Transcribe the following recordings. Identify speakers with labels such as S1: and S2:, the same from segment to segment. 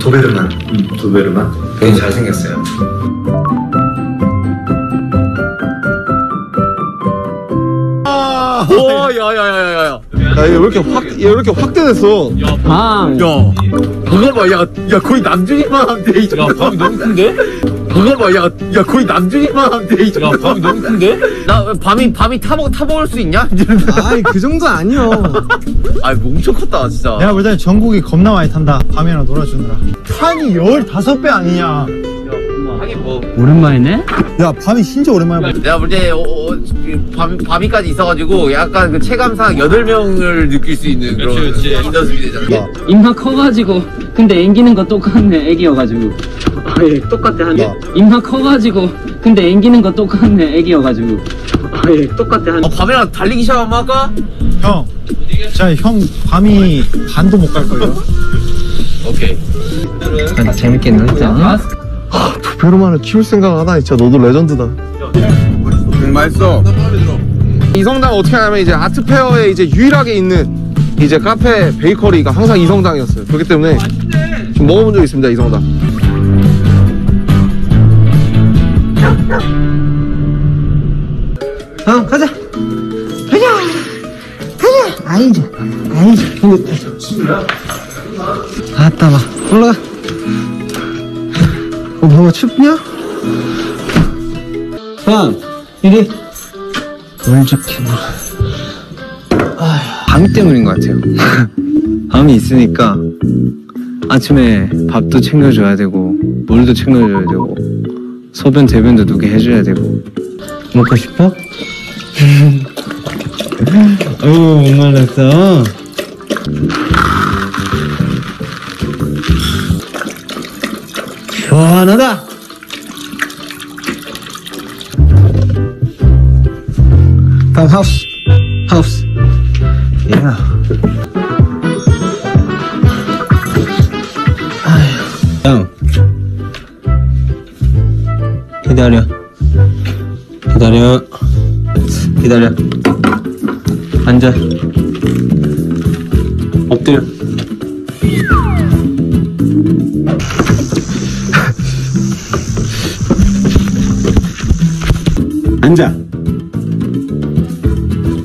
S1: 도베르만. 음, 도베르만. 되게 잘생겼어요.
S2: 오, 야, 야, 야, 야, 야.
S3: 야, 얘왜 이렇게 확, 얘왜 이렇게 확대됐어?
S2: 방. 야, 잠깐만, 야, 야, 거의 남준이만 한데, 이 정도. 야, 방이 너무 큰데? 잠깐만, 야, 야, 거의 남준이만 한데, 이 정도. 야, 방이 너무 큰데? 나, 밤이, 밤이 타먹, 타먹을 수 있냐?
S4: 아이 그 정도 아니요
S2: 아, 엄청 컸다, 진짜.
S4: 내가 볼 때는 전국이 겁나 많이 탄다 밤이랑 놀아주느라 판이 15배 아니냐
S2: 하긴 뭐.
S5: 오랜만이네?
S4: 야 밤이 진짜 오랜만에 봐
S2: 내가 볼 때, 어, 어, 그 밤, 밤이까지 있어가지고, 약간 그 체감상 8명을 느낄 수 있는 그런 인더스비 되잖아.
S5: 입만 커가지고 근데 앵기는 거 똑같네 애기여가지고 아예 똑같아 한대 입만 커가지고 근데 앵기는 거 똑같네 애기여가지고 아예 똑같아 한대
S2: 어, 밤이랑 달리기 시합 한번 할까?
S4: 형 진짜 형 밤이 반도 못 갈 거예요
S2: 오케이.
S5: 재밌겠네 진짜
S3: 도베르만을 키울 생각 하나 진짜 너도 레전드다. 음, 맛있어. 이성당 어떻게 하냐면 이제 아트페어에 이제 유일하게 있는 이제 카페 베이커리가 항상 이성당이었어요. 그렇기 때문에 좀 먹어본 적 있습니다, 이성당.
S4: 형 가자. 가자. 가자. 아이자 아이자. 아따 봐 올라가. 어 뭐가 춥냐? 형 이리. 뭘 좋게
S6: 밤 때문인 것 같아요. 밤이 있으니까 아침에 밥도 챙겨줘야 되고 물도 챙겨줘야 되고 소변 대변도 누게 해줘야 되고.
S4: 먹고 싶어? 어우 목말랐어. 시원하다. 다음 하우스 하우스. 야 기다려. 기다려. 기다려. 앉아. 엎드려. 앉아.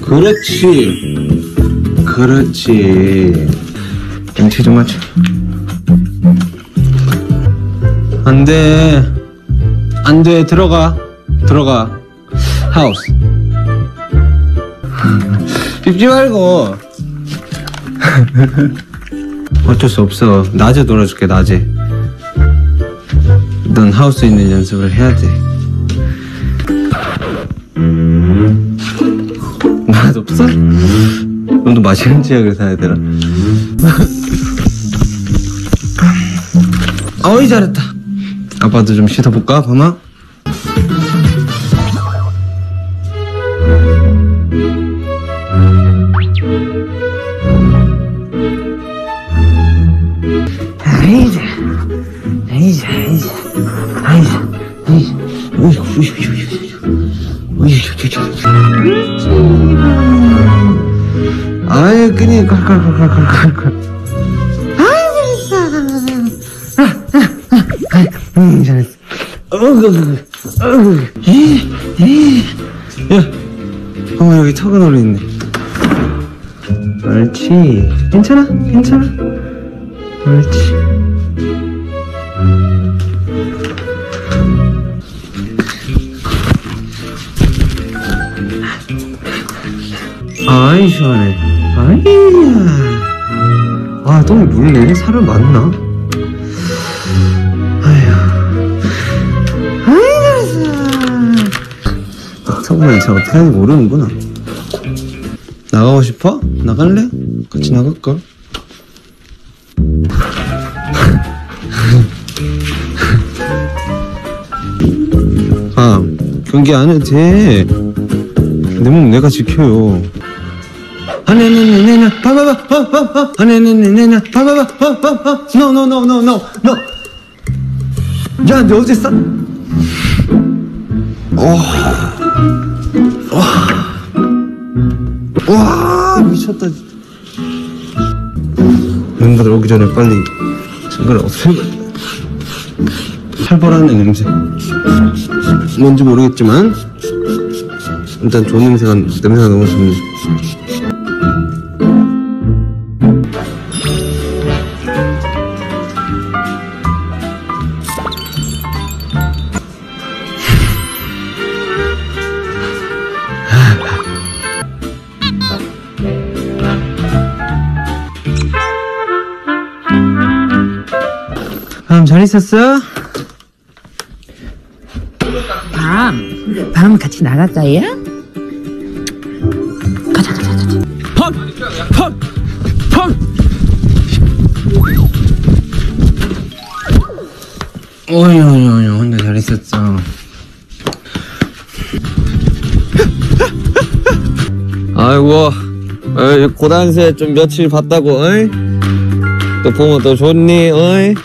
S4: 그렇지. 그렇지.
S6: 김치 좀 맞춰.
S4: 안돼 안 돼 들어가. 들어가. 하우스. 씹지 말고.
S6: 어쩔 수 없어. 낮에 놀아줄게 낮에. 넌 하우스에 있는 연습을 해야 돼. 맛 없어? 너도 맛있는 지역을 사야 되나? 어이 잘했다 아빠도 좀 씻어볼까 범아? 아이 끈이 콸콸콸콸콸콸 음 잘했어. 야 어머 여기 턱은 올려 있네 옳지. 괜찮아? 괜찮아? 옳지. 아이 시원해. 아이야. 아 똥이 물네? 살을 맞나 성분이 잘 어떻게 하는지 모르는구나. 나가고 싶어? 나갈래? 같이 나갈까? 아 경기 안 해도 돼내 몸 내가 지켜요. 아네네네네네. 봐봐봐 봐봐봐. 아네네네네네. 봐봐봐 봐봐봐. 노노노노노노 야너 어제 싸 와. 미쳤다. 멤버들 오기 전에 빨리 그걸 어떻게 살벌한 냄새. 뭔지 모르겠지만 일단 좋은 냄새가 냄새가 너무 좋네
S3: 잘 있었어?
S7: 밤, 밤 같이 나갈까요?
S3: 어이 어이 어이 혼자 잘 있었어 아이고 고단세 좀 며칠 봤다고 어이? 또 보면 또 좋니 어이?